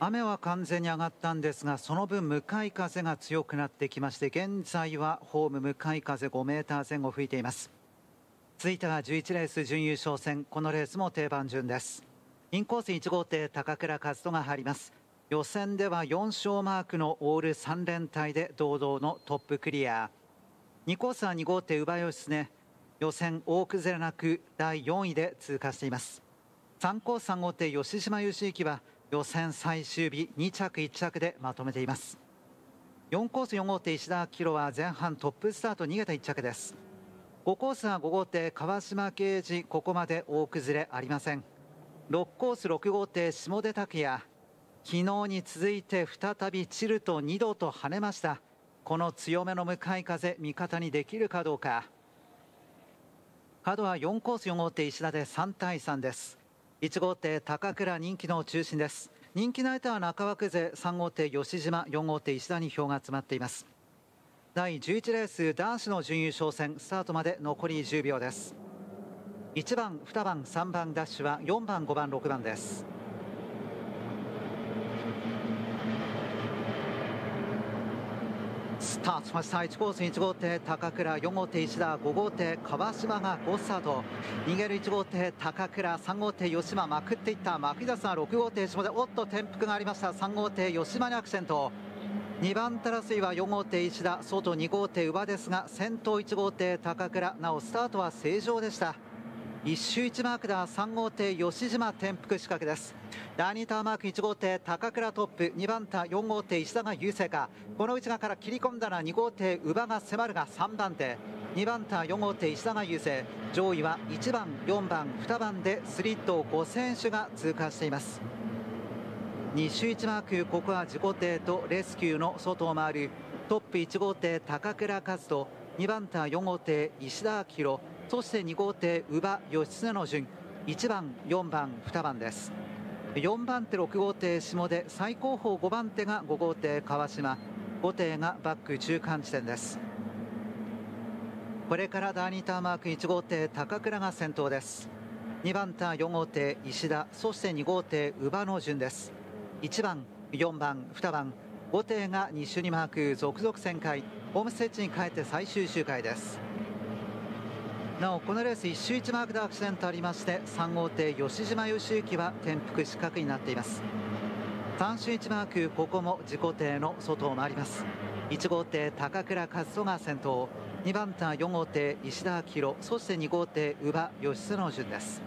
雨は完全に上がったんですがその分向かい風が強くなってきまして現在はホーム向かい風5メーター前後吹いています。続いては11レース準優勝戦このレースも定番順です。インコース1号艇高倉和人が入ります。予選では4勝マークのオール3連隊で堂々のトップクリア。2コースは2号艇馬義経。予選大崩れなく第4位で通過しています。3コース3号艇吉島義行は予選最終日2着1着でまとめています。4コース4号艇石田明は前半トップスタート逃げた1着です。5コースは5号艇川島啓二ここまで大崩れありません。6コース6号艇下出拓也昨日に続いて再びチルと2度と跳ねました。この強めの向かい風味方にできるかどうか。角は4コース4号艇石田で3対3です。1号艇高倉人気の中心です。人気の相手は中枠勢3号艇吉島4号艇石田に票が集まっています。第11レース男子の準優勝戦スタートまで残り10秒です。1番2番3番ダッシュは4番5番6番です。スタートしました。1コース1号艇高倉4号艇石田5号艇川島が5スタート逃げる1号艇高倉3号艇吉島まくっていった。牧田さん6号艇下でおっと転覆がありました。3号艇吉島にアクシデント2番手争いは4号艇石田外2号艇馬ですが先頭1号艇高倉なおスタートは正常でした。1周1マークだ3号艇吉島転覆仕掛けです。第2ターンマーク1号艇高倉トップ2番手4号艇石田が優勢か。この内側から切り込んだら2号艇乳母が迫るが3番手2番手4号艇石田が優勢。上位は1番4番2番でスリットを5選手が通過しています。2周1マークここは自己艇とレスキューの外を回る。トップ1号艇高倉和人。2番手4号艇石田明そして2号艇乳母義経の順。1番4番2番です。4番手6号艇下出最高峰5番手が5号艇川島。5艇がバック中間地点です。これから第2ターンマーク1号艇高倉が先頭です。2番手4号艇石田。そして2号艇乳母の順です。1番4番2番。5艇が2周にマーク続々旋回。ホームステッチに帰って最終周回です。なおこのレース1周1マークでアクシデントありまして3号艇吉島義行は転覆失格になっています。3周1マークここも自己艇の外を回ります。1号艇高倉和人が先頭。2番手4号艇石田明そして2号艇乳母義経の順です。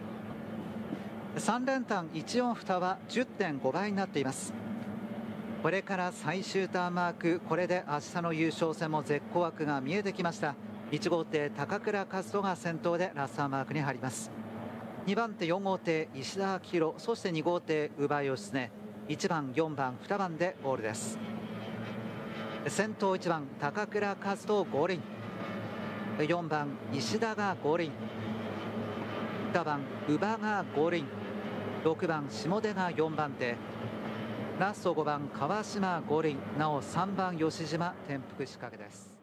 3連単142は10.5倍になっています。これから最終ターンマークこれで明日の優勝戦も絶好枠が見えてきました。1号艇高倉和人が先頭でラスターマークに入ります。2番手4号艇石田明そして2号艇乳母義経。1番4番2番でゴールです。先頭1番高倉和人合輪4番石田が合輪2番乳母が合輪6番下出が4番手。ラスト5番川島合輪なお3番吉島転覆仕掛けです。